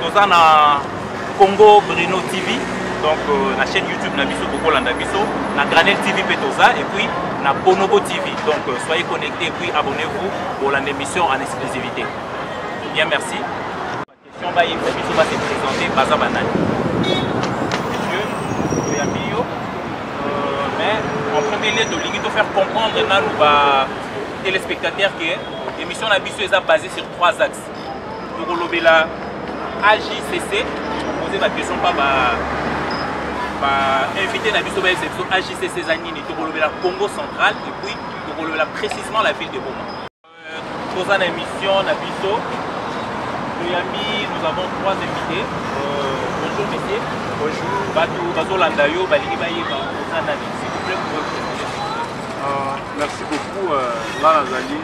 toza na congo brino tv donc euh, na chaîne youtube na biso bokolanda biso na granel tv mpe toza et puis na bonobo tv donc euh, soyez connecté et puis abonnez vous bolanda émission en exclusivité bien merci question bayebisa biso base présente baza banani monsieur oyambi yo euh, mais en premier lieu tolingi tofaire comprendre nanu ba téléspectateur ke émission na biso eza basé sur trois axes tokolobela AJCC poser ba question pa ba ba invité na biso ba biso AJCC eza nini tokolobela Congo central et puis tokolobela précisément la ville de Boma euh, toza na émission na biso toyambi nous avons trois invités euh, bonjour messieurs bonjour bato bazolanda yo balingi bayeba oza nani s'il vous plaît euh, merci beaucoup nga nazali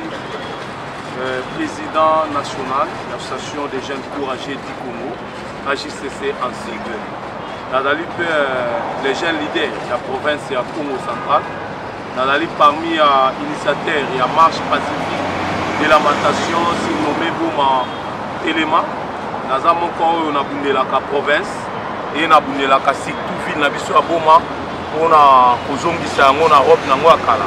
Euh, président national de l'association des jeunes courageux du Congo, AJCC en sigle. Nadali mpe euh, les jeunes leaders ya province ya Congo central. Nadali parmi ya euh, initiateur ya marche pacifique de lamentation surnommé Boma Telema. Naza moko oyo nabundelaka province ye nabundelaka surtout ville na biso ya Boma mpona kozongisa yango na Europe na yango ya kala.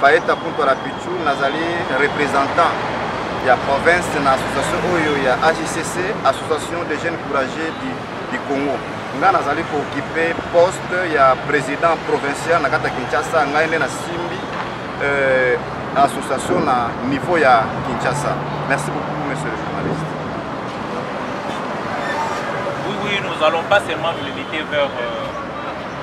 Faeta Kunto la Pichu, nazali représentant ya province na association oyo ya AJCC, Association des Jeunes Courageux du, du Congo. Nga nazali kookipe poste ya président provincial na kati ya Kinshasa, ngai nde nasimbi euh, association na niveau ya Kinshasa. Merci beaucoup, monsieur le journaliste. Oui, oui, nous allons pas seulement nous limiter vers euh,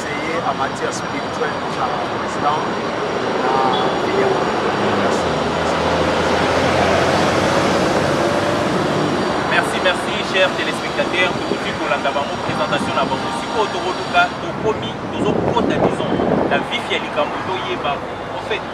conseiller en matière spirituelle pour la présidente merci merci cher téléspectateur tokoki kolanda bango présentation na bango sikoyo tokoluka tokomi tozokota disons na vif ya likambo toyeba en fait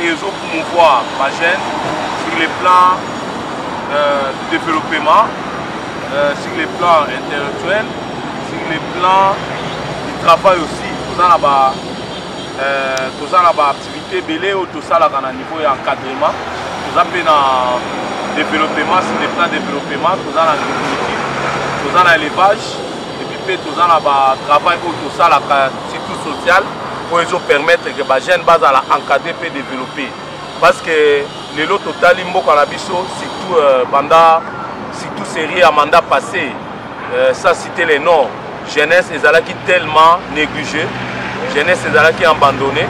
et ezo promouvoir ba jeunes sur les plans euh, de développement, euh, sur les plans intellectuels, sur les plans du travail aussi. Toza na ba euh, toza na ba activités belé ou tosalaka na niveau ya encadrement. Toza pe na développement sur les plans développement, toza na agriculture, toza na élevage et puis pe toza na ba travail ou tosalaka surtout social oyo ezo permettre que ba jeunes bazala encadrer mpe développer parce que lelo totali mboka na biso surtout euh, banda surtout série ya mandat passé euh, sans citer les noms jeunesse ezalaki tellement négligée jeunesse ezalaki abandonnée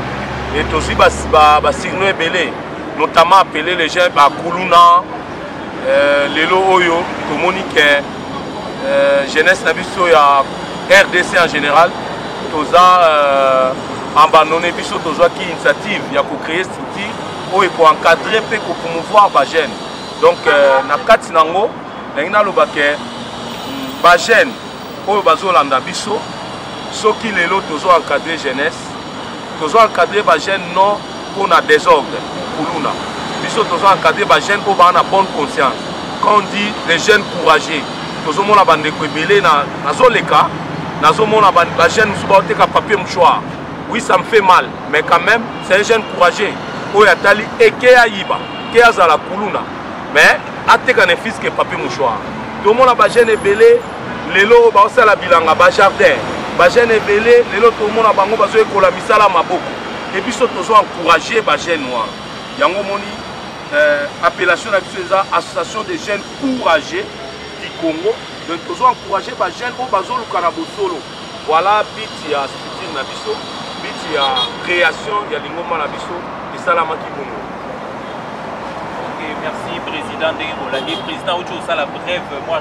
et tozwi basigno ba, ba ebele notamment appelé les jeunes bakuluna euh, lelo oyo tomoni ke euh, jeunesse na biso ya rdc en général toza euh, abandonne biso tozwaki initiative ya kocreye structure oyo ekoencadre mpe kopromouvoir bajeune donc euh, na kati na yango ndenge naloba ke bajeune oyo bazolanda biso soki lelo tozo encadre jeunesse tozo encadrer ba jeunes non pona desordre kuluna biso tozo encadrer ba jeunes po ba na bonne conscience quand on dit les jeunes courageux tozo mona ba ndeko ebele na nazo leka nazo mona ba, ba jeunes mususu ba teka papier mouchoir oui ça me fait mal mais quand même c'est un jeune courageux oyo atali eke ayiba ke azala kuluna mais ateka ne fils que papier mouchoir tomona ba jeunes ebele lelo baosala bilanga bajardin bajeune ebele lelo tomona bango bazoyekola misala maboko e biso tozo encourage bajeune wana yango omoni euh, appellation na biso eza association des jeunes courageux du congo donc tozo encourage bajeune oyo bazoluka na bosolo voilà bit ya structure na biso bit ya création ya lingomba na biso esalamaki bongo merci président ndenge bolandi président uti osala brève mwa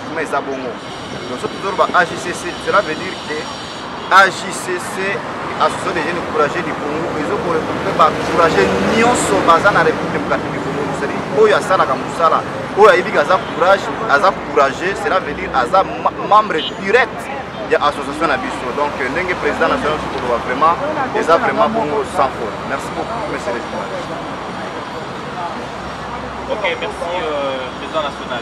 Kuna eza bongo. Donc soki tozoloba AJCC, cela veut dire que AJCC association des jeunes courageux du Congo ezokoregroupe bacourageux nyonso baza na République démocratique du Congo mosali oyo asalaka mosala oyo ayebi aza courage aza courageux cela veut dire aza membre direct ya association na biso donc euh, ndenge président national tokoloba vraiment eza vraiment bongo sans faute merci beaucoup monsieur le ok merci euh, président national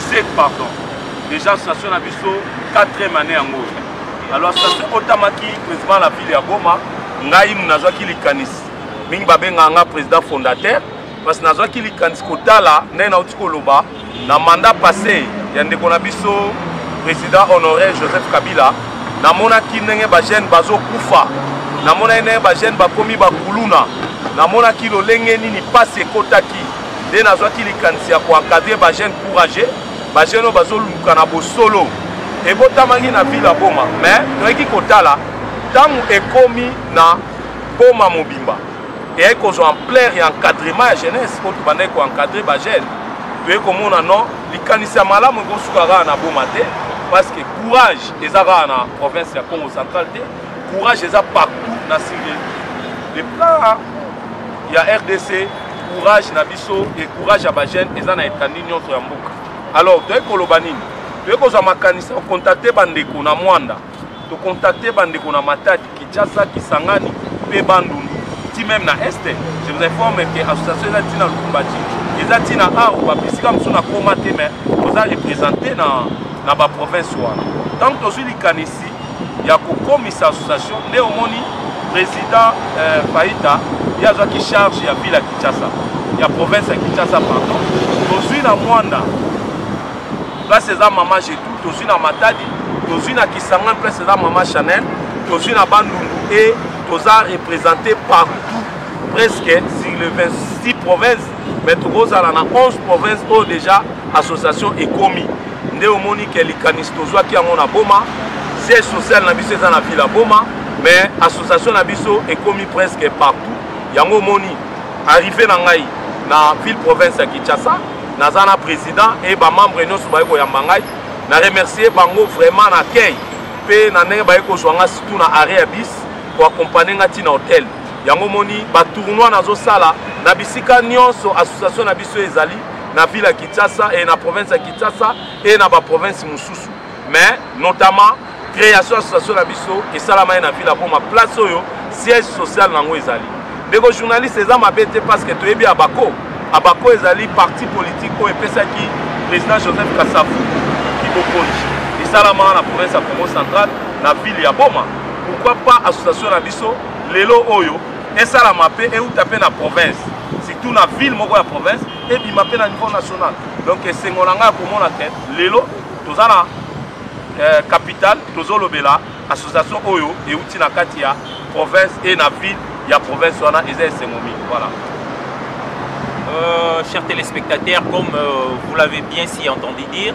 7 pardon déjà station na biso 4e année yango alors station ekotamaki principal na ville ya goma ngai nazwaki likanisi mingi babengaka nga président fondateur parce nazwaki likanisi kotala ndenge nauti koloba na mandat passé ya ndeko na biso président honoraire joseph kabila namonaki ndenge bajeune bazokufa namonaki ndenge bajeune bakomi bakuluna namonaki lolenge nini mpasi ekotaki nde nazwaki likanisi ya koencadre bajeune courage bajeune oyo bazoluka na bosolo ebotamaki na ville ya boma mais toyaki kotala ntango ekomi na boma mobimba eyaki kozwa ampleur ya encadrement ya jeunesse oyo tobandaki koencadre bajeune toyei komona non likanisi ya malamu ekosuka kaka na boma te parce que courage eza kaka na province ya congo central te courage eza partout na sur le plan ya rdc courage na biso et courage ya bajeune eza na etandi nyonso ya mboka alors toyei koloba nini toyei kozwa makanisi ya kokontakte bandeko na mwanda tokontakte bandeko na matadi kinshasa kisangani mpe bandundu ti meme na este je vous informe ke association eza ntina lukumbati eza ntina awa bisika mosusu nakoma te mais toza represente na, na baprovince wana ntango tozwi likanisi ya kokomisa association nde omoni président euh, faita ye azwaki charge ya ville ya kinshasa ya province ya kinshasa pardon tozwi na mwanda place eza mama jetu tozwi na matadi tozwi na kisanga place eza mama chanel tozwi na bandundu e toza représente partout presque sur le 26 province mais tokozala na 11 province oyo deja association ekomi nde omoni ke likanisi tozwaki yango na boma siège social na biso eza na ville ya boma mais association na biso ekomi presque partout yango omoni arrivé na ngai na ville province ya kinshasa naza na président et bamembre nyonso baye koyamba ngai na remercier bango vraiment na accueil mpe na ndenge baye kozwa ngai surtout na arret ya bis koakompagne ngai ntina hotel yango moni batournoi nazosala na bisika nyonso association na biso ezali na ville ya kinshasa e na province ya kinshasa e na baprovince mosusu mais notamment création association na biso esalamai na ville ya boma place oyo siège social na yango ezali ndeko journaliste eza mabe te parce que toyebi abako abako ezali parti politique oyo epesaki président joseph kasafu kibokonzi esalamaka na province ya congo centrale na ville ya boma pourquoi pas association na biso lelo oyo esalama mpe euta mpe na province surtout na ville moko ya province ebima mpe na niveau national donc esengo na ngai ya komona te lelo toza na eh, capital tozolobela association oyo euti na kati ya province e na ville ya province wana eza esengo mingi voilà euh, chers téléspectateurs comme euh, vous l'avez bien si entendu dire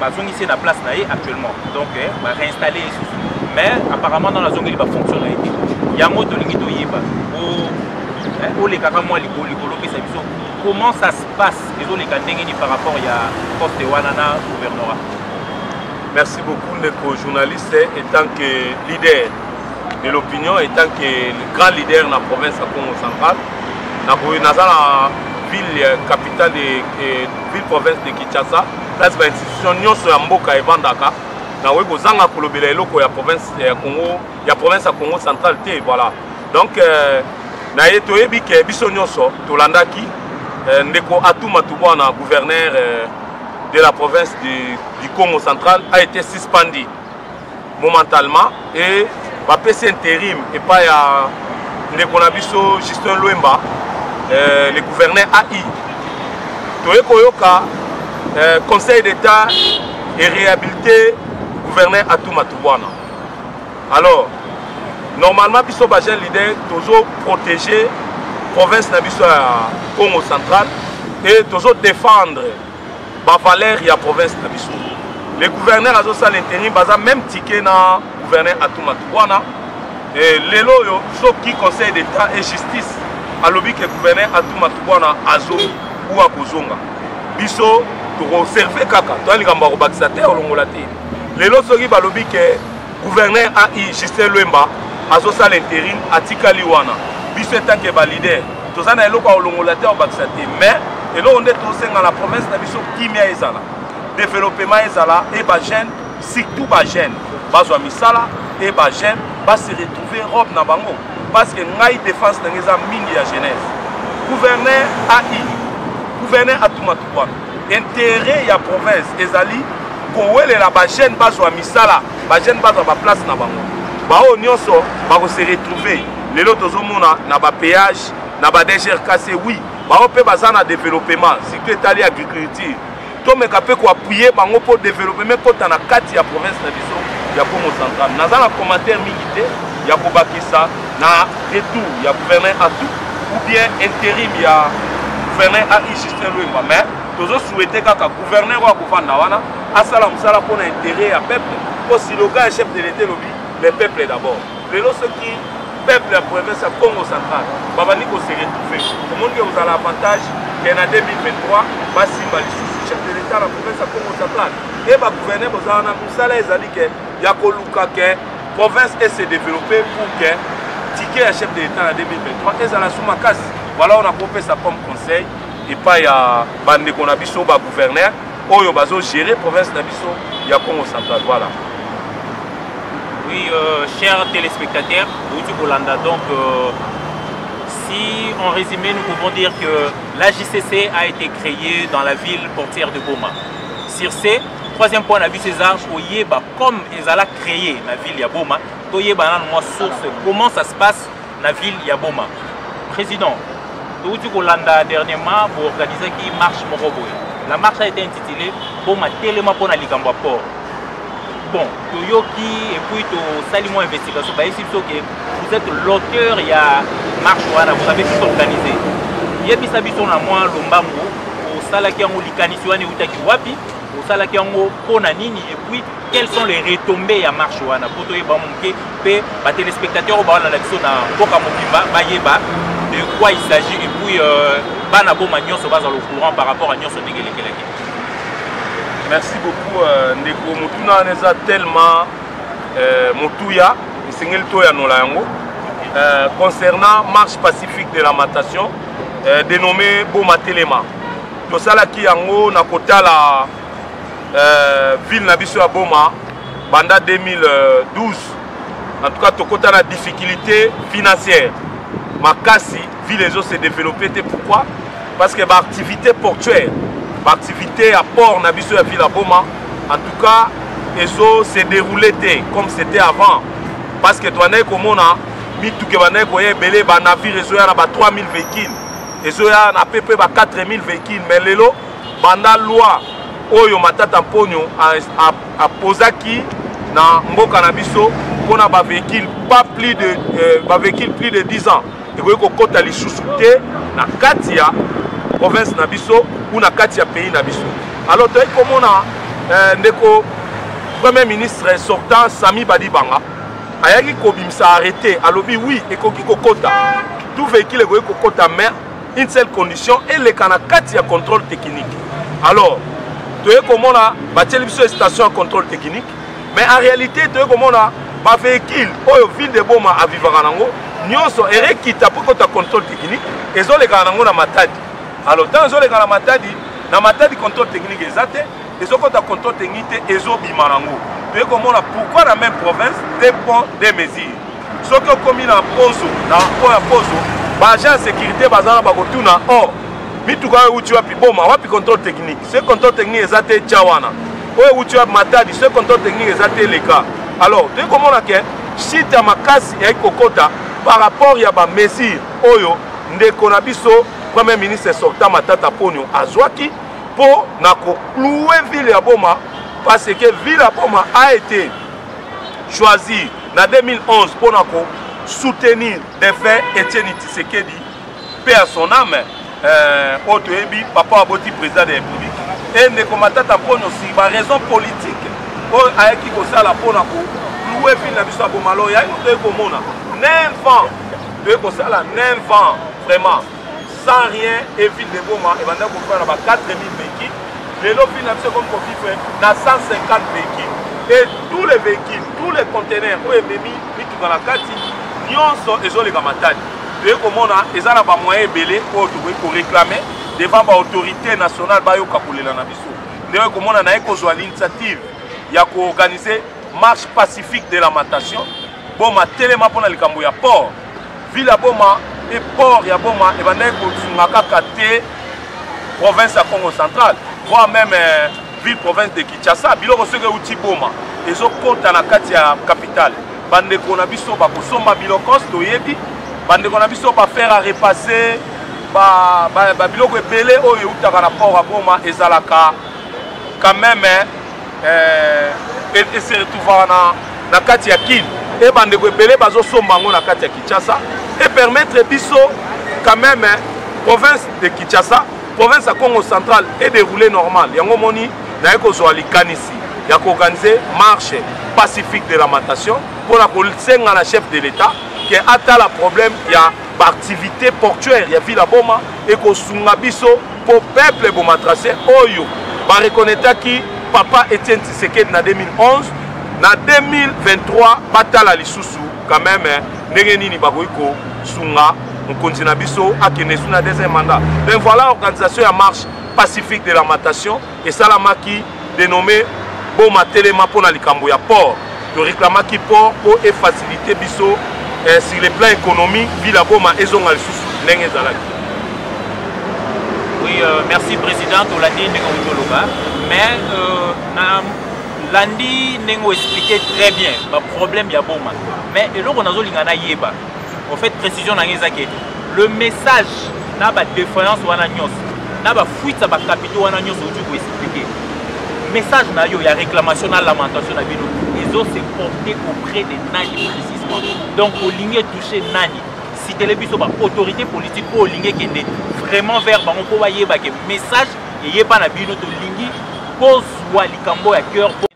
bazongisi ye na place na ye actuellement donc eh, ba réinstaller ye susu mais apparemment nano azongeli bafonction na ye te yango tolingi toyeba eh, olekaka mwa likolo likolo opesa biso comment ça se passe ezoleka ndenge nini par rapport ya poste wana na gouvernorat merci beaucoup ndeko journaliste etant que leader de l'opinion etant que grand leader na province ya congo central naza na ville capitale de ville province de kinshasa place bainstitution nyonso ya mboka evandaka nakoki kozanga kolobela eloko ya province ya congo ya province ya congo central te voilà donc euh, na ye toyebi ke biso nyonso tolandaki euh, ndeko atuma tubwana gouverneur euh, de la province du, du congo central a été suspendi momentalement et bapesi interim epai ya ndeko na biso justin lwemba euh, le gouverneur ai toye koyoka euh, conseil d'état et réhabilité gouverneur atuma tubwana alors normalement biso bajeune leader tozo protéger province na biso ya congo central et tozo défendre ba valeur ya province na biso le gouverneur azosala interim baza même ticket na gouverneur atumatu wana eh, lelo oyo soki conseil d'état et justice alobi ke gouverneur atumatu wana azongi ou akozonga biso tokoserve kaka toya likambo ya kobakisa te olongola te lelo soki balobi ke Gouverneur AI Justin Lwemba azosala interim atikali wana biso etanke ba leader toza na eloko ya kolongola te obakisa te mais eloko nde tosenga na province na biso kimia ezala developema ezala e bajeune surtout bajeune bazwa misala e bajeune base retrouve robe na bango parce que ngai défense na ngai eza mingi ya jeunesse gouverneur ai gouverneur atuma tukwana interet ya province ezali kowelela bajeune bazwa misala bajeune bazwa baplace na bango baoyo nyonso bakose retrouve lelo tozomona na bapage na badgrkc wi baoyo mpe baza na developement surtout etali agriculture tomeka mpe koapuye bango mpo developement ekota na kati ya province na biso ya congo central naza na commentaire mingi te ya kobakisa Na retour ya gouverneur Atou ou bien interim ya gouverneur AI Justin Lwemba mais tozo souhaiter kaka gouverneur wa kovanda wana asala mosala mpo na intérêt ya peuple mpo siloga ya chef de l'État elobi le peuple d'abord lelo soki peuple ya province ya Congo central babandi kose retrouver omoni ke kozala avantage ke na 2023 basimba lisusu chef de l'État na province ya Congo central e bagouverneur boza wana mosala ezali ke ya koluka ke Province est se développer pour que ticket ya chef de l'État na 2023 ezala sous makasi. Voilà on a copé ça comme conseil et pas ya bande qu'on a biso ba gouverneur oyo bazo gérer province na biso ya Congo central. Voilà. Oui, euh, chers téléspectateurs, Bouti Bolanda, donc euh, si en résumé nous pouvons dire que la JCC a été créée dans la ville portière de Boma. Sur ce, troisième point, la vie César, Oyeba. comme ezala créé na ville ya boma toyeba nanu mwa source comment ça se passe na ville ya boma président touti kolanda dernièrement boorganisaki marche moko boye la marche a été intitulée boma telema mpo na likambo ya port bon toyoki epuis tosali mwa investigation bayebisi biso ke vous êtes l'auteur ya marche wana vous avez tout organisé yebisa biso na mwa lombango osalaki yango likanisi wana eutaki wapi osalaki yango mpo na nini et puis quelles sont les retombées ya marche wana mpo toyeba moke mpe batelespectateur oyo baolanda biso na mboka mobimba bayeba de quoi il s'agit et puis euh, bana boma nyonso bazwa le courant par rapport à nyonso ndenge elekelaki merci beaucoup euh, ndeko motuna wana eza tellement euh, motuya esengeli toyanola yango euh, concernant marche pacifique de la matation euh, dénommé boma telema tosalaki yango na kotala euh, ville na biso ya boma banda 2012 en tout cas tokota na difficulté financière makasi ville ezo se développer te pourquoi parce que baactivité portuaire baactivité ya port na biso ya ville ya boma en tout cas ezo se dérouler te comme c'était avant parce que toandaki komona mituka ebandaki koya ebele banavire ezoya na ba 3000 véhicules ezoya na pepe ba 4000 véhicules mais lelo banda loi oyo matata mponyo apozaki na mboka na biso mpo na bavéhicule pas plus de euh, bavéhicule plus de 10 ans ekoki kokɔta lisusu te na kati ya province na biso ou na kati ya pays na biso alors toyei komona euh, ndeko premier ministre sortant sami badibanga ayaki kobimisa arrete alobi oui ekoki kokota tout véhicule ekoki kokota mais une seule condition eleka na kati ya contrôle technique alors toye komona batieli biso station ya contrôle technique mais en réalité toye komona bavéhicule oyo ville de boma avivaka nango nyonso erekita mpo ekota contrôle technique ezolekaka nango na matadi alors ntango ezoleka na matadi na matadi contrôle technique eza te ezokota control technique te ezobima nango toye komona pourquoi na même province deux points deux mesures soki okomi na pozo na mpo ya pozo baagent ya sécurité baza na bakotuna or oh, mituka oyo euti wapi boma wapi control technique soki control technique eza te tya wana oyo euti wapi matadi soki control technique eza te leka alors toye komona ke site ya makasi eyaki kokota par rapport ya bamesure oyo ndeko na biso premier ministre sortant matata ponio azwaki mpo na kocloue ville ya boma parce que ville ya boma a été choisi na 2011 mpo na ko soutenir defunt etieni tisekedi mpe ya son ame euh, oyo toyebi papa aboti président de république e ndeko matata mponyo si baraison politique oyo ayaki kosala mpo na koloue ville na biso ya bomalo yaki toyei komona 9 ans toyei kosala 9 ans vraiment sans rien et ville de Goma et banda ko faire ba 4000 béquilles lelo ville na biso comme ko vivre na 150 béquilles et tous les véhicules tous les conteneurs oyo ememi mituka na kati nyonso ezoleka matadi toye komona eza na bamoyen ebele oyo tokoki koreklame devant baautorité nationale bayoka kolela na biso nde oyo komona naye kozwa l'initiative ya koorganize marche pacifique de lamentation boma telema mpo na likambo ya port Ville ya Boma et port ya Boma et bandaki kosunga kaka te province ya Congo central voire même euh, ville province de Kinshasa biloko soki euti Boma ezokota na kati ya capitale bandeko na biso bakosomba bilokos toyebi bandeko na biso bafere à repasser babiloko ba, ba ebele oyo eutaka na port ya Boma ezalaka quand même eh, eseretuvaka na, na kati ya kine e bandeko ebele bazosomba yango na kati ya kinshasa epermettre biso quand même province de kinshasa province ya congo central edéroule normal yango omoni naye kozwa likanisi ya koorganize marche pacifique de lamentation mpo na kosenga na chef de l'état ke atala problème ya baactivité portuaire ya ville ya boma ekosunga biso mpo peuple bomatrase oyo barekonetaki papa etienne tisekedi na 2011 na 2023 batala lisusu quand même eh, ndenge nini bakoki kosunga mokonzi na biso akende su na deuxième mandat donc voilà organisation ya marche pacifique de la matation esalamaki denome boma telema mpo na likambo ya port toreklamaki port mpo efacilite biso eh, sur le plan économie ville ya boma ezonga lisusu ndenge ezalaki oui euh, merci président tolandi ndenge oyo toloba mais euh, na landi ndenge oexplike très bien baproblème ya boma mais eloko nazolinga nayeba En fait, précision na ngai ezaki le message na ba défaillance wana nyonso na ba fuite ya ba capitaux wana nyonso outi ko expliquer message na yo ya réclamation na lamentation na bino ezo se porter auprès de nani précisément donc olingi etouche nani sitele biso ba autorité politique oyo olingi ekende vraiment vers bango mpo bayeba ke message eyeba na bino tolingi bozwa likambo ya cœur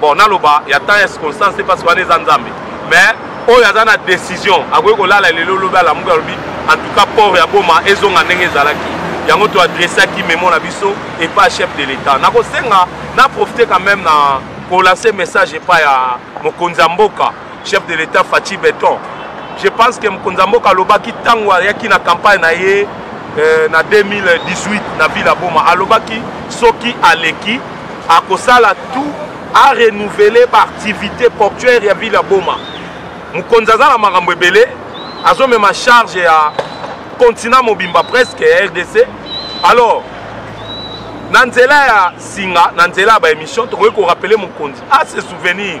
bon naloba ya temps ya circonstance te parce wana eza nzambe mais oyo aza na décision akoki kolala lelo lobi alamuki alobi en tout cas port ya boma ezonga ndenge ezalaki yango toadressaki memo na biso epa chef de l'état nakosenga na profite quand même na kolanse message epa ya mokonzi ya mboka chef de l'etat faci beton je pense que mokonzi ya mboka alobaki ntango ayaki na campagne na ye euh, na 2018 na ville ya boma alobaki soki aleki akosala tout a renouveler baactivité portuaire ya ville ya boma mokonzi aza na makambo ebele azomema charge ya continent mobimba presque ya rdc alors na nzela ya singa na nzela ya baémission tokoki korapele mokonzi a se souvenir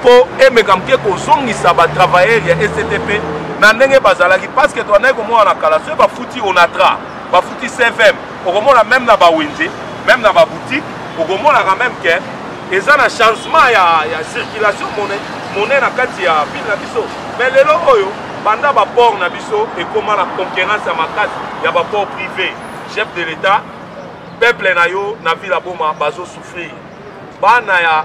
mpo emeka moke kozongisa batravailleur ya ectp na ndenge bazalaki parce que toandaki komona na kala soki bafuti onatra bafuti cvm okomona meme na bawenze meme na baboutique okomonaka meme ke eza na changement ya, ya circulation mone, mone na kati ya ville na biso mais lelo oyo banda baport na biso ekoma na concurrence ya makasi ya baport privé chef de l'état peuple na yo na ville ya boma bazosouffrir bana ya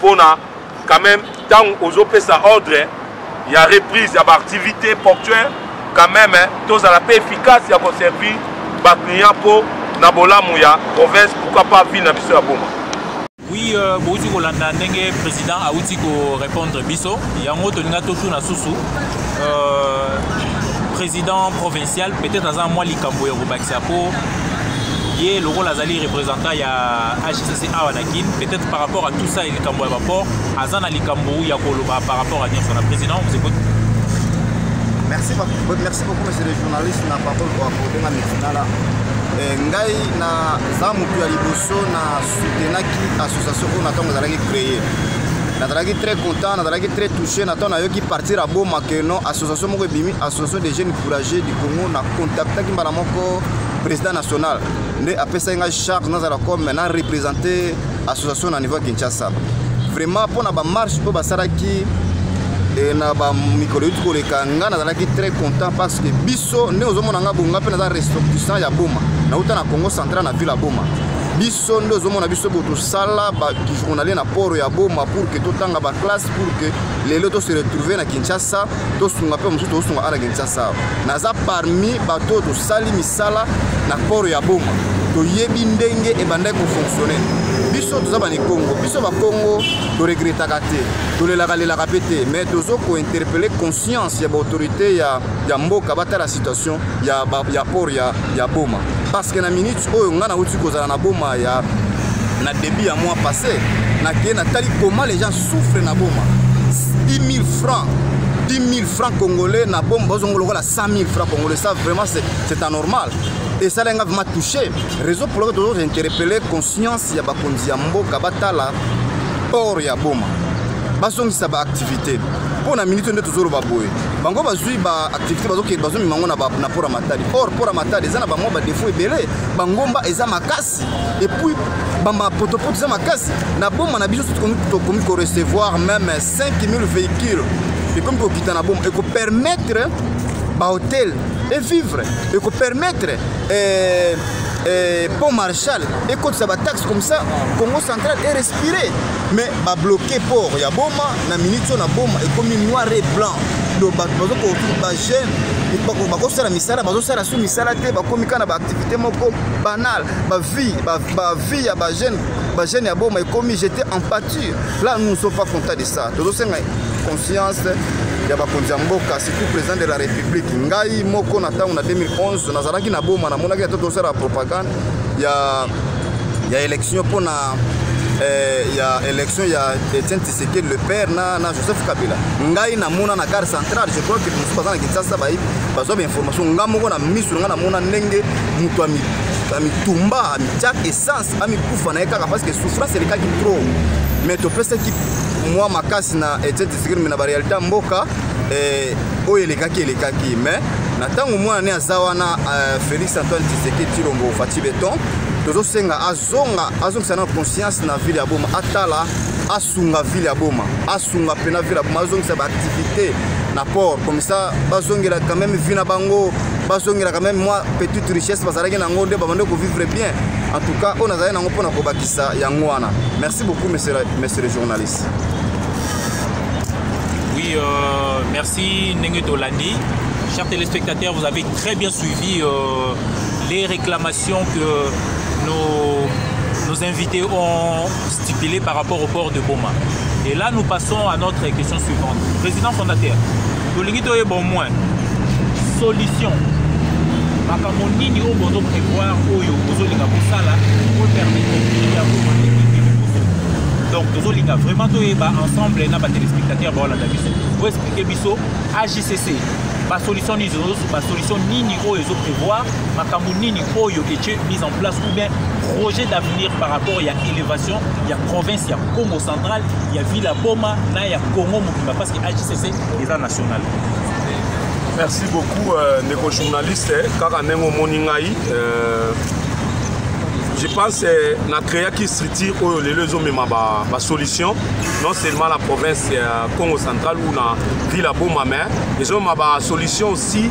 pona quand même tango ozo pesa ordre ya reprise ya ba activité portuaire quand même tozala pe efficace ya ko servir ba client po na bolamu ya province pourquoi pas ville na biso ya boma oui euh, bouti kolanda ndenge président auti korépondre biso yango tolinga totuna susu euh, président provincial peut-être aza mwa likambo ya kobakisa mpo ye lokola azali représentant ya hcc awa kin peut-être par rapport à tout ça likambo ya baport aza na likambo ya koloba par rapport à nyonso na président vous écoute merci, merci beaucoup monsieur le journaliste na parole kwa kobenga metinala eh, ngai naza motu ya liboso na soutenaki association oyo na ntango ezalaki créer nazalaki très content nazalaki très touché na ntango nayoki partir ya boma que non association moko ebimi association des jeunes courageux du congo na contactaki mbala moko président national nde apesaki ngai charge nazala comme na représente association na niveau ya kinshasa vraiment mpo na bamarche oyo basalaki e na bamikolo euti koleka ngai nazalaki très content parce que biso nde ozomona ngai bonga mpe naza ressortissant ya boma nauta na congo central na ville ya boma biso nde ozomona biso bo tosala bajournalier na port ya boma pour que totanga baklasse pour que lelo tose retrouve na kinshasa tosunga mpe mosusu tosunga ana kinshasa awa naza parmi bato oyo tosali misala na port ya boma toyebi ndenge ebandaki kofonctionne biso toza banikongo biso bakongo toregretaka te tolelakalelaka mpe te mais tozo kointerpele conscience ya baautorité ya, ya mboka batala situation ya, ya port ya, ya boma parce que na minute oyo ngai nauti kozala na boma ya na début ya mois passé nakei natali koma les gens souffre na boma 10 000 francs 10 000 francs congolais na bombe bazongo lokola 100 000 francs congolais ça vraiment c'est anormal esala nga vraiment touché réseau pour lequel tozo interpellé conscience ya bakonzi ya mboka batala port ya boma bazongisa baactivité mpo na minute nde tozoloba boye bango bazwi baactivité bazokende bazomema yango na port ya matadi or port ya matadi eza na bamwa badefo ebele bangomba eza makasi et puis bamba potopoto eza makasi na boma na biso tokomi korecevoir même 5000 véhicules ekomi kokita na boma ekopermettre bahotel evivre ekopermettre eh, eh, pont marshal ekotisa bataxe comme ça congo central erespire mais babloke port ya boma na minute oyo na boma ekomi noir et blanc do bato bazokobajeune bakosala misala bazosala su misala te bakomi kaka na activité moko banale ba vie ba, ba vie ya ba jeune ba jeune ya boma ekomi j'étais en pâture là nous ne sommes pas content de ça tozo senga conscience ya bakonzi ya mboka surtout président de la république ngai moko na ntango na 2011 nazalaki na boma namonaki ata tosala propagande ya ya élection mpona eh, ya élection ya Etienne Ezekiel le père na, na Joseph Kabila ngai namona na gare centrale je crois que mosusu baza na Kinshasa bayebi bazwa bainformation ngai moko na miso na ngai namona ndenge moto amitumba amitya essence amikufa na ye kaka parce que souffrance elekaki trop mais topesaki mwa makasi na ete district me na barealité ya mboka eh, oyo elekaki elekaki mais na ntango mwana ne aza wana eh, félix antoine tshisekedi tshilombo fati beton tozosenga zonga azongisa na conscience na ville ya boma atala asunga ville ya boma asunga mpena ville ya boma azongisa baactivité na port comme ça bazongela quand même vie na bango bazongela quand même mwa petite richesse bazalaki na yango nde babande kovivre bien en tout cas oyo nazali na yango mpona kobakisa yango wana merci beaucoup monsieur le journaliste oui euh, merci ndenge tolandi chers téléspectateurs vous avez très bien suivi euh, les réclamations que nos, nos invités ont stipulé par rapport au port de Boma. Et là, nous passons à notre question suivante. Président fondateur, tolingi toyeba au moins solution makambo nini oyo bozo prévoir oyo bozolinga kosala opermettre ekili ya boma ekende liboso donc tozolinga vraiment toyeba ensemble na batelespectateur baolanda biso boexplike biso ajcc basolution nini basolution nini oyo ezo prévoir makambo nini oyo ece mise en place ou bien projet d'avenir par rapport ya élévation ya province ya congo central ya ville ya boma na ya congo mobimba parce que hcc eza national merci beaucoup euh, ndeko journaliste eh, kaka ndenge omoni ngai euh, je pense eh, na créaki structure oyo lelo ezomema basolution ba non seulement la province ya congo central ou na ville ya boma mais ezomema basolution si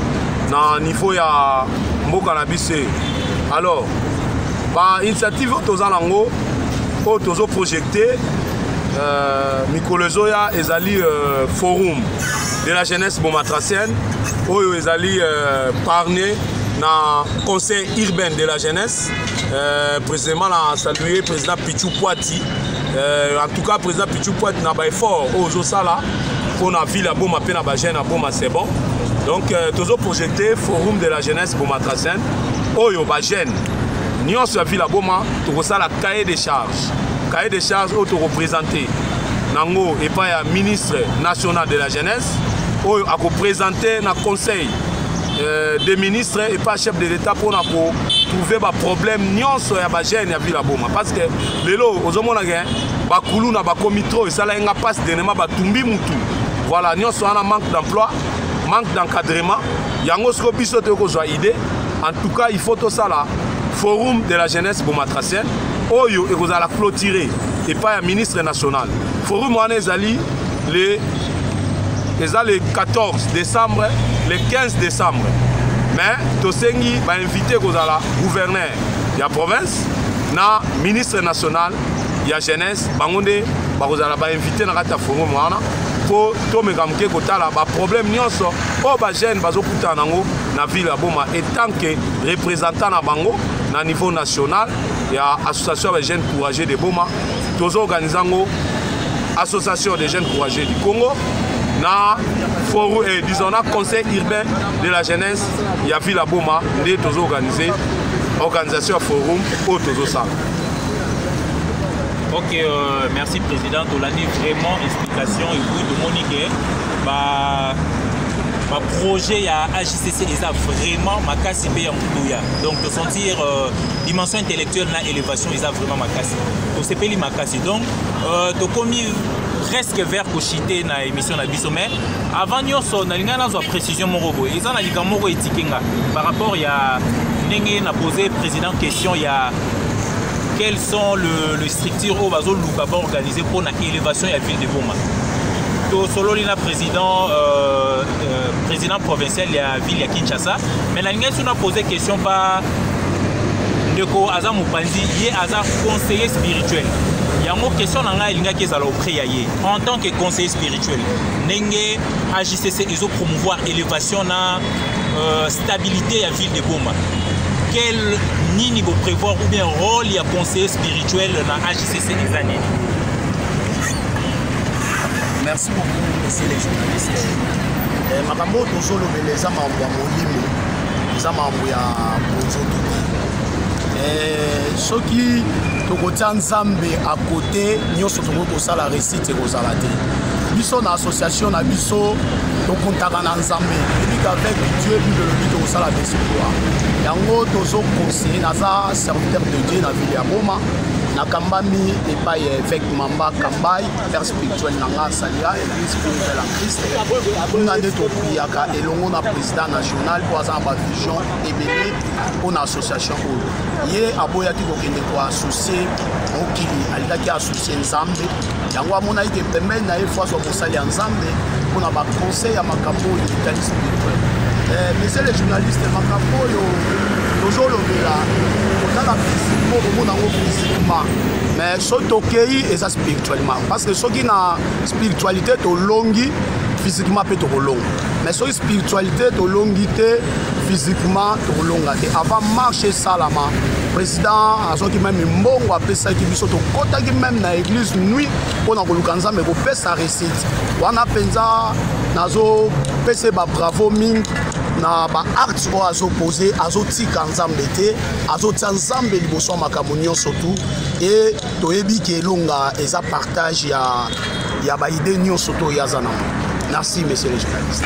na niveau ya mboka na biso alors ba initiative oyo toza nango oyo tozo projecte euh, mikolo ezoya ezali euh, forum de la jeunesse bomatracienne oyo ezali euh, parne na conseil urbain de la jeunesse euh, précisément na saluer président pichu poiti Euh, en tout cas président pichu poite na baeffort oyo ozosala mpo na ville ya boma mpe na bajeune ya boma c'est bon donc euh, tozoprojete forum de la jeunesse boma tracen oyo bajeune nyonso ya ville ya boma tokosala cahier de charge cahier de charge oyo tokopresente nango epai ya ministre national de la jeunesse oyo akopresente na conseil euh, des ministres epai chef de l'état mpona kotrouve baproblème nyonso ya bajeune ya ville ya boma parce que lelo ozomona ke bakuluna bakomi trop esalaki nga passe denema batumbi mutu voilà nyonso wana manque d'emploi manque d'encadrement yango siko biso toyei kozwa idée en tout cas il faut tosala forum de la jeunesse bomatracienne oyo ekozala clôturé epai ya ministre national forum wana ezali le eza le 14 décembre le 15 décembre mais tosengi bainvité kozala gouverneur ya province na ministre national ya jeunesse bango nde bakozala bainvite na kati ya forum wana mpo tomeka moke kotala baproblème nyonso oyo bajeune bazokutana yango na ville ya boma etant que représentant na bango na niveau national ya association ya bajeune courageux de boma tozoorganize yango association des jeunes courageux du congo na forum eh, disons na conseil urbain de la jeunesse ya ville ya boma nde tozoorganize organisation ya forum oyo tozosala ok euh, merci président tolandi vraiment explication epuis tomoni ke ba baprojet ya agcc eza vraiment makasi mpe ya motuya donc tosentir euh, dimension intellectuelle na élévation eza vraiment makasi tosepeli makasi donc euh, tokomi presque vers kochite na émission na biso mais avant nyonso nalingaki nazwa précision moko boye eza na likambo moko etiki nga par rapport ya ndenge na pose président question ya quelles sont le, le structure oyo bazoluka baorganize mpo na élévation ya ville de boma tosololi na président euh, euh, président provincial ya ville ya kinshasa mais nalingaki so na pose question pa ndeko aza mopanzi ye aza conseiller spirituel yango question na ngai elingaki ezala auprès ya ye en tant que conseiller spirituel ndenge AJCC ezo promouvoir élévation na euh, stabilité ya ville de Goma quel nini bo prévoir ou bien rôle ya conseiller spirituel na AJCC eza nini merci beaucoup monsieur les journalistes eh, makambo oyo tozolobela eza makambo ya molimo eza makambo ya bonzoto eh, soki tokotia nzambe akote nyonso tokoki kosala réussite ekozala te biso na association na biso tokontaka na nzambe elik avec dieu bible elobi tokosala despoir yango tozoconseille naza serviteur de dieu na ville ya boma nakambami epai ya évêque mamba kambai père spirituel na nga salia église spirituel en christ kuna nde topriyaka elongo na président national mpo aza na bavision ebele mpo na association oyo ye aboyaki kokende koassocie mokili alingaki asusie nzambe yango amonaki ke pembeni na ye fo azwa mosali ya nzambe mpo na baconseil ya makambo oyo etali spirituel eh, monsieur le journaliste makambo oyo tozolobela kotala physiquement komona yango physiquement mais so tokei eza spirituellement parce que soki na spiritualité tolongi physiquement mpe tokolonga mais soki spiritualité tolongi te physiquement tokolonga te avant marche esalama président azwaki meme mbongo apesaki biso tokɔtaki meme na église nuit mpo na koluka nzambe kopesa récite wana mpenza nazopesa babravo mingi na baacte oyo azopose azotika nzambe te azotia nzambe liboso ya makambo nyonso tu e toyebi ke elonga eza partage ya, ya baide nyonso to oyo aza nango merci monsieur le journaliste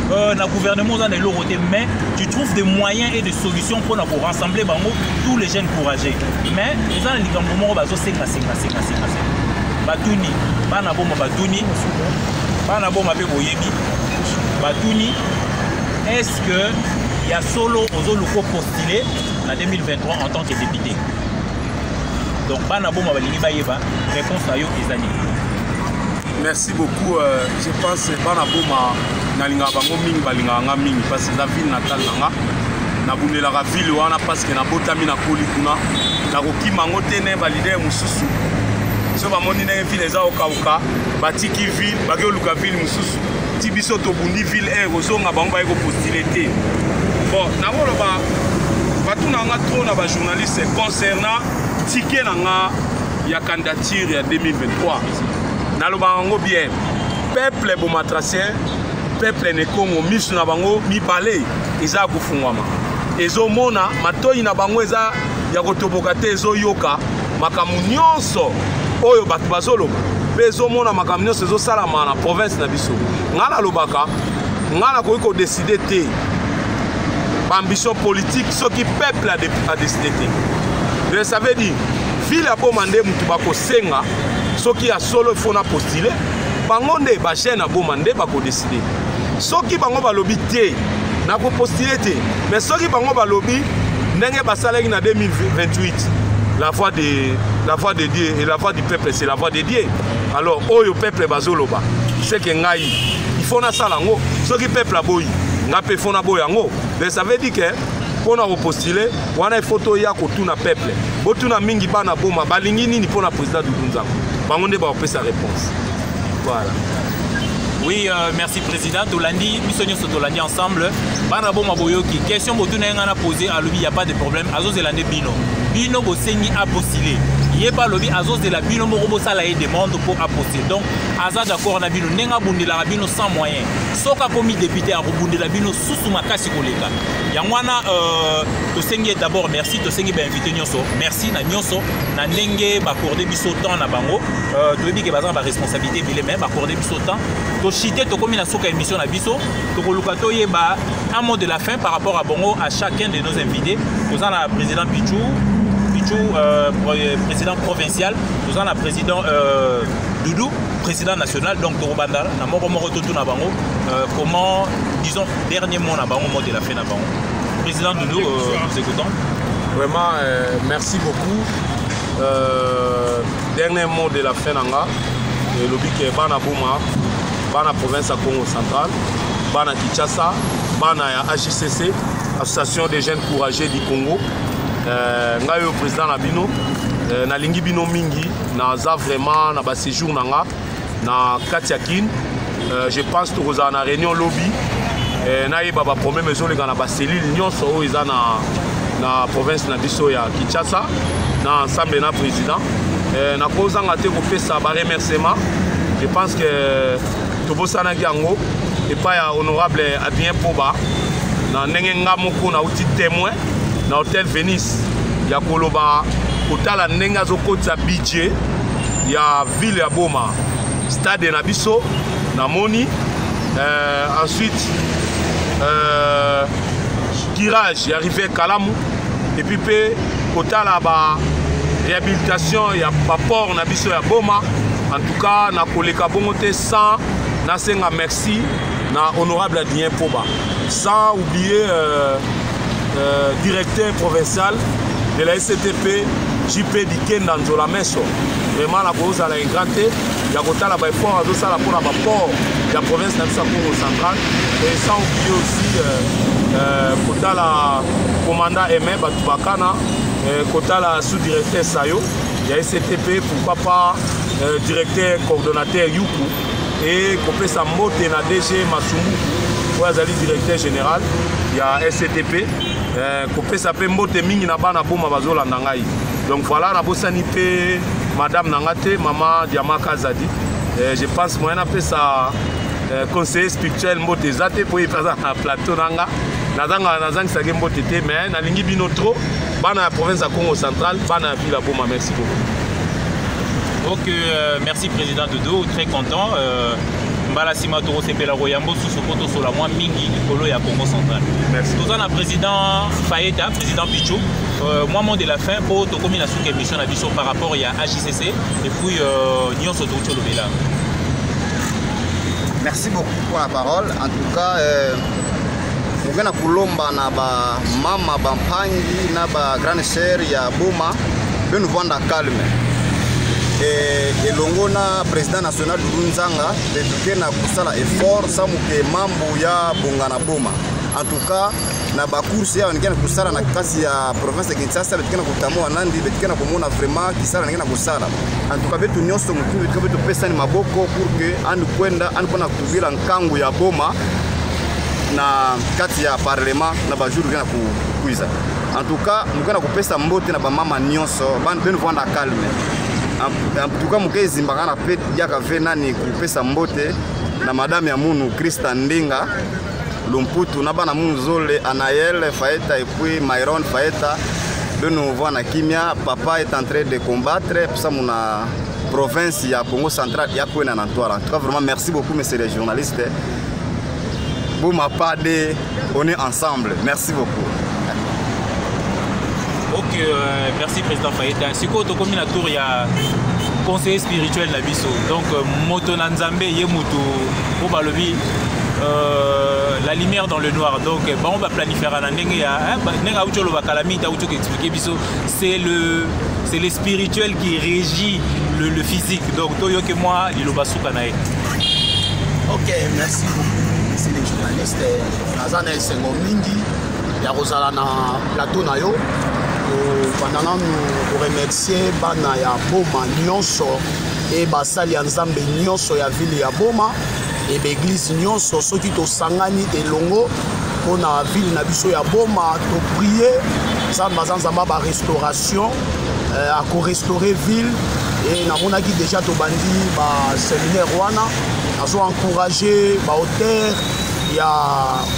Euh, na gouvernement oza na eloko te mais tu trouves des moyens et des solutions mpona korassembler bango tous les jeunes courageux mais eza na likambo moko bazosengasengasengasenga batuni bana boma batuni bana boma mpe boyebi batuni est ce que ya solo ozoluka opostule na 2023 en tant que député donc bana boma balingi bayeba réponse na yo eza nini merci beaucoup euh, je pense bana boma nalingaka bango mingi balingaka nga mingi parce eza ville natale na nga nabundelaka ville wana parce que nabotami nakoli kuna nakokima yango te ne balidere mosusu so bamoni ndenge ville eza kokauka batiki ville bake koluka ville mosusu ti biso tobundi ville air kozonga bango baye kopostile te bon nakoloba batuna nga trop na bajournaliste concernant tike na nga ya candidature ya 2023 nalobaka yango bien peuple bomatracien peuple ne congo miso na bango mibale eza ya kofungwama ezomona matoi na bango eza ya kotoboka te ezoyoka makambo nyonso oyo bato bazoloba mpe ezomona makambo nyonso ezosalama na province na biso ngai nalobaka ngai nakoki kodeside te baambition politique soki peuple adeside te le savedi ville aboma nde moto bakosenga soki ya solo il faut na postule bango nde bajeune ya boma nde bakodeside soki bango balobi te nakopostule te mais soki bango balobi ndenge basalaki na 2028 la voix de, la voix de dieu et la voix du peuple c'est la voix de dieu alors oyo peuple bazoloba seke ngai ifo nasala yango soki peuple aboyi nga mpe fona boya yango mais ça veut dire que mpo na kopostile wana ifo toya kotuna peuple botuna mingi bana boma balingi nini mpo na président dudu nzango bango nde bakopesa réponse voilà oui euh, merci président tolandi biso nyonso tolandi ensemble bana boma boyoki question botuna ye ngai na pose alobi ya pas de problème azozela nde bino bino bosengi apostile ye mpe alobi azozela bino moko bosala ye demande mpo apostile donc aza d'accord na bino ndenge abundelaka bino sans moyen soki akomi depute akobundela bino susu makasi koleka yango wana euh, tosengi ye d'abord merci tosengi bainvité nyonso merci na nyonso na ndenge baakorde biso temps na bango euh, toyebi ke baza na baresponsabilité ebele mai baakorde biso temps toshite tokomi na suka émission na biso tokoluka toyeba un mot de la fin par rapport à bongo à chacun de nos invités toza na président pichou pichou euh, président provincial toza na président euh, doudou président national donc tokobanda na moko moko totuna bango euh, comment disons dernier mot na bango mot de la fin na bango président doudou euh, nous écoutons vraiment euh, merci beaucoup euh, dernier mot de la fin na nga elobi ke bana boma bana province ya congo central bana kinshasa bana ya hcc association des jeunes courageux du congo euh, ngai oyo président na bino euh, nalingi bino mingi naza vraiment na ba séjour na nga na kati ya kin euh, je pense tokozala na réunion lobi euh, nayeba baproblème ezoleka na bacellule nyonso oyo eza na, na province na biso ya kinshasa na ensemble na président euh, nakozanga te kopesa baremerciement je pense que tobosanaki yango epai ya honorable adrien poba na ndenge nga moko nauti témoin na hotel venice ya koloba kotala ndenge azokotisa budget ya ville ya boma stade na biso namoni euh, ensuite euh, curage ya rivière kalamu epuis mpe kotala ba réhabilitation ya baport na biso ya boma en tout ka na koleka bongo te sans nasenga merci na honorable adrien poba sans oublier euh, euh, directeur provincial de la sctp jp dikenda nzola meso vraiment nakozala ingrat te ya kotala baeffort azosala mpo na baport ya province na biso ya congo central et sans oublier aussi euh, euh, kotala commandant aime bato bakana euh, kotala sous-directeur sayo ya sctp pourquoi pas euh, directeur coordonnateur yuku e kopesa mbote na dg masumbuku oyo azali directeur général ya sctp euh, kopesa mpe mbote mingi na bana boma bazolanda ngai donc voilà nabosani mpe madame na nga te mama diamaka azadi euh, je pense moyen napesa euh, conseiller spirituel mbote eza te mpo ye mpe aza na plateau na nga nazanga nazangisaki mbote te mais nalingi bino trop bana ya province ya congo central bana ya ville ya boma merci beaucoup Ok, euh, merci Président Dodo, très content. Euh, mbala nsima tokosepela koyambo susu mpo tosola mwa mingi likolo ya congo central toza na président faeta président pichu euh, mwa mot de la fin mpo tokomi na suka émission na biso par rapport ya hcc et puis euh, nyonso touti olobela merci beaucoup pour la parole en tout cas euh... oke na kolomba na bamama bampangi na ba grande sœur ya boma mpe novanda calme e, elongo na président national lulu nzanga mpe toke na kosala effort sa moke mambo ya bonga na boma en tout cas na bacourse yayo ndenge na kosala na kati ya province ya kinshasa betikena kotamo wanandi betikena komona vraiment kisala ndenge na kosala en tout cas betu nyonso motu betika betopesani maboko pour que anu kwenda anu mpona Tuvila nkangu ya boma na kati ya parlement na bajour oke na kokwiza en tout cas moke na kopesa mbote na bamama nyonso bene vanda calme en tout cas moke ezimbaka na mpe diaka ve nani kopesa mbote na madame ya munu krista ndinga lomputu na bana munu zole anael faeta epuis myron faeta de nouveau na kimia papa est en train de combattre psa muna province ya Congo central ya Kwena na Ntwara. En tout cas, vraiment, merci beaucoup, monsieur le journaliste. Bouma Pade, on est ensemble. Merci beaucoup. Ok, euh, merci président Fayeta. Siko tokomi na tour ya conseiller spirituel na biso. Donc euh, moto na Nzambe ye mutu po balobi euh, la lumière dans le noir. Donc bango ba planifiera na ndenge ya hein, ndenge auti oloba kala mingi auti ko expliquer biso c'est le c'est le spirituel qui régit le, le physique donc toyoki mwa liloba suka na ye ok merci beaucoup ici les journalistes naza na esengo mingi ya kozala na plateau na yo banda nanu koremercie bana ya boma nyonso e basali ya nzambe nyonso ya ville ya boma e baeglize nyonso soki tosangani elongo mpo na ville na biso ya boma toprie nzambe aza nzambe ya barestauration euh, akorestaure ville e namonaki déjà tobandi baseminaire wana azo encourage baauteur ya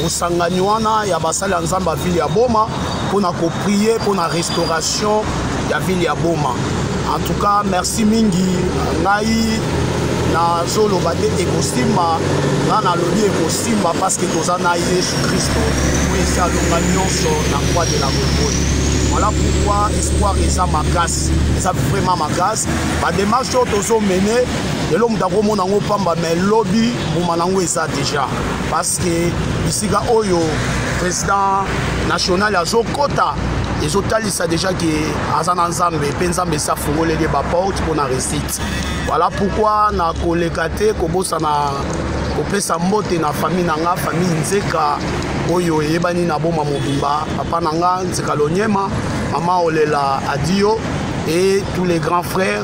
bosangani wana ya basali ya nzambe ya ville ya boma mpo na koprie mpo na restauration ya ville ya boma en tout cas merci mingi ngai nazoloba te ekosimba nga nalobi ekosimba parceke toza na yesu kristo oyo esi alonga nyonso na croix de la golgothe voilà pourquoi espoir eza makasi eza vraiment makasi bademarche oyo tozomene lelo moto akomona yango mpamba mai lobi mbuma na yango eza deja parce que bisika oyo président national azokɔta ezotalisa déjà ke aza na nzambe mpe nzambe esi afungoleli ye baporte mpo na réussite voilà pourquoi na koleka te kobosana kopesa mbote na famille na nga famille nzeka oyo eyebani na boma mobimba papa na nga nzeka lonyema mama olela adio et tous les grands frères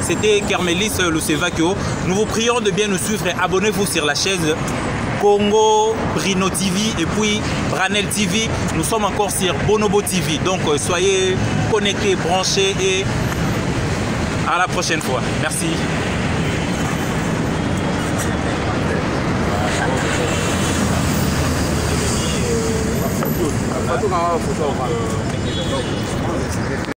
C'était Kermelis Lucevacchio. Nous vous prions de bien nous suivre abonnez-vous sur la chaîne Congo, Brino TV et puis Branel TV. Nous sommes encore sur Bonobo TV. Donc euh, soyez connectés, branchés et à la prochaine fois. Merci.